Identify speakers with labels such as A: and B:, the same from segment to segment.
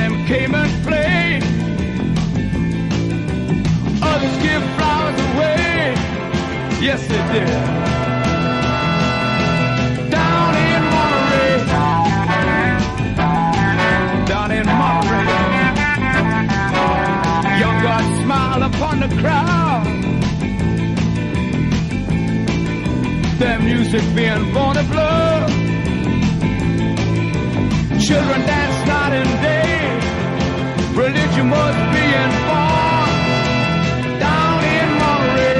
A: them came and played. Others give flowers away. Yes, they did. Down in Monterey. Down in Monterey. Young God smiled upon the crowd. Their music being born of love. Children dance night and day. Religion was being born down in Monterey.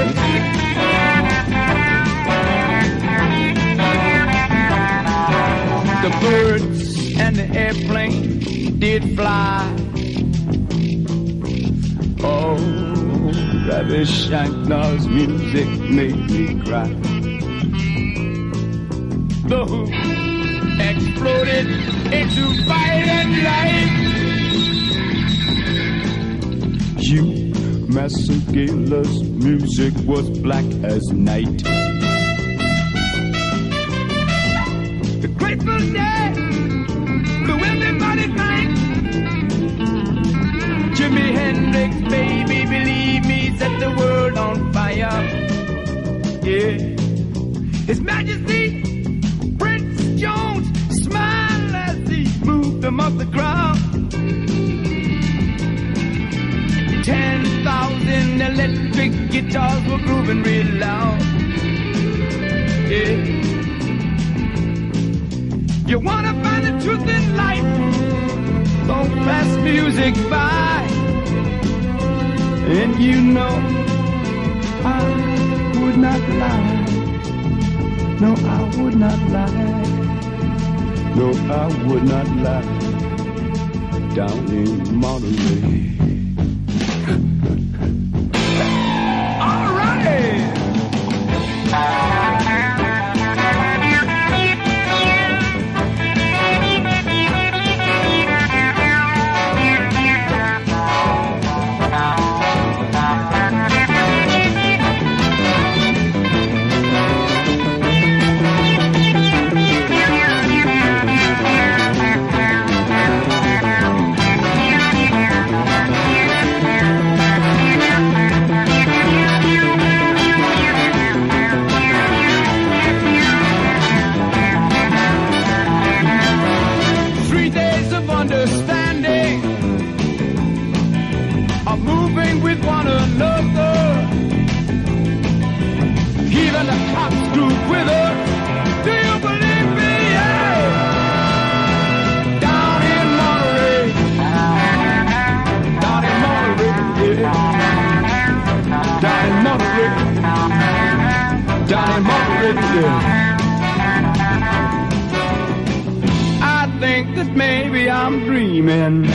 A: The Byrds and the airplane did fly. Oh, Ravi Shankar's music made me cry. The Who exploded into violent light. Hugh Masekela's music was black as night. The Grateful Dead, the blew everybody's mind. Jimi Hendrix, baby, believe me, set the world on fire. Yeah, His Majesty Prince Jones smiled as he moved them off the ground. Electric guitars were grooving real loud. Yeah. You wanna find the truth in life? Don't pass music by. And you know I would not lie. No, I would not lie. No, I would not lie. Down in Monterey. Moving with one another. Even the cops groove with. Do you believe me? Yeah. Down in Monterey, down in Monterey, yeah. down in Monterey, down in Monterey. Yeah. I think that maybe I'm dreaming.